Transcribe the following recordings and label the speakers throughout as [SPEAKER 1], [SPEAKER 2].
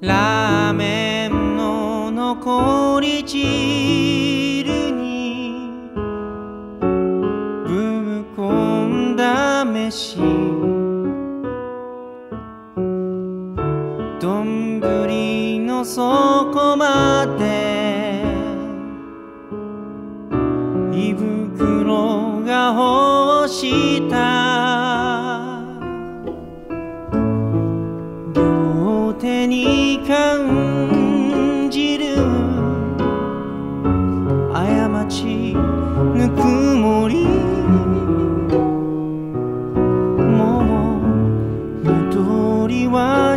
[SPEAKER 1] ラーメンの残り汁にぶっこんだ飯丼の底まで。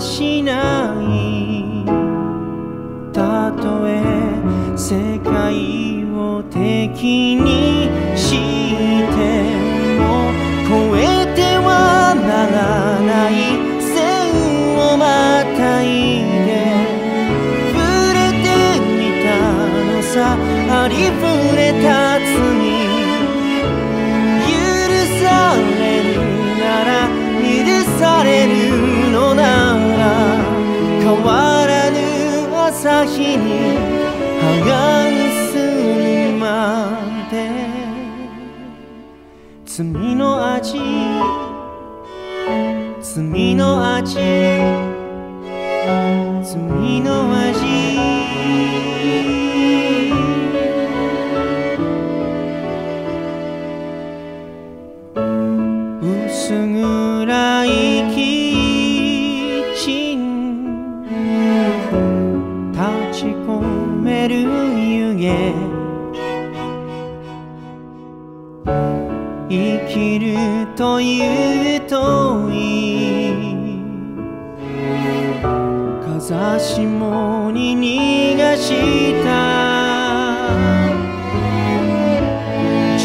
[SPEAKER 1] しない。たとえ世界を敵にしても超えてはならない線をまたいで。触れてみたのさありふ朝日に剥がするまで罪の味罪の味きるというとい。い風下に逃がした。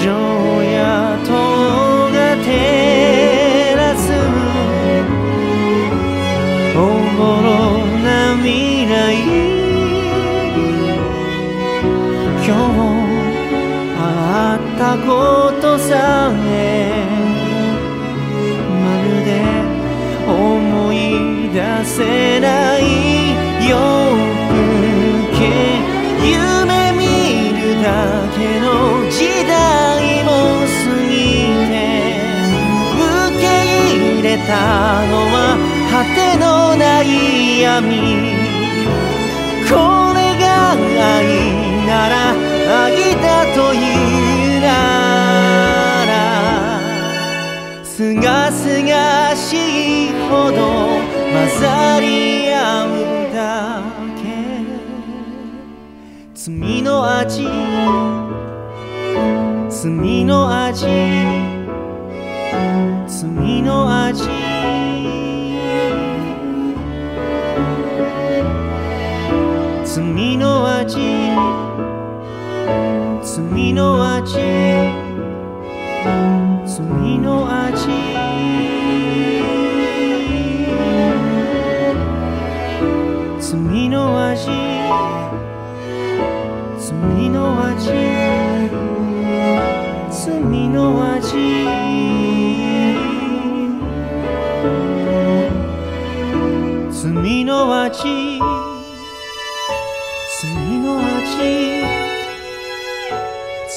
[SPEAKER 1] 情や灯が照らす。おぼろな未来。今日あったことさ。れたのは果てのない闇。これが愛なら愛だというなら。すがすがしいほど混ざり合うだけ。罪の味。罪の味。罪の味。罪の味。罪の味。罪の味。罪の味。罪の味。罪の味。味。罪の味。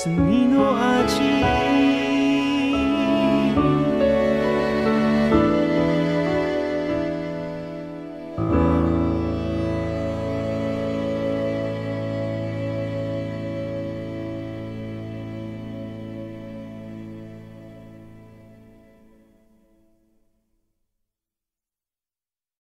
[SPEAKER 1] 罪の味。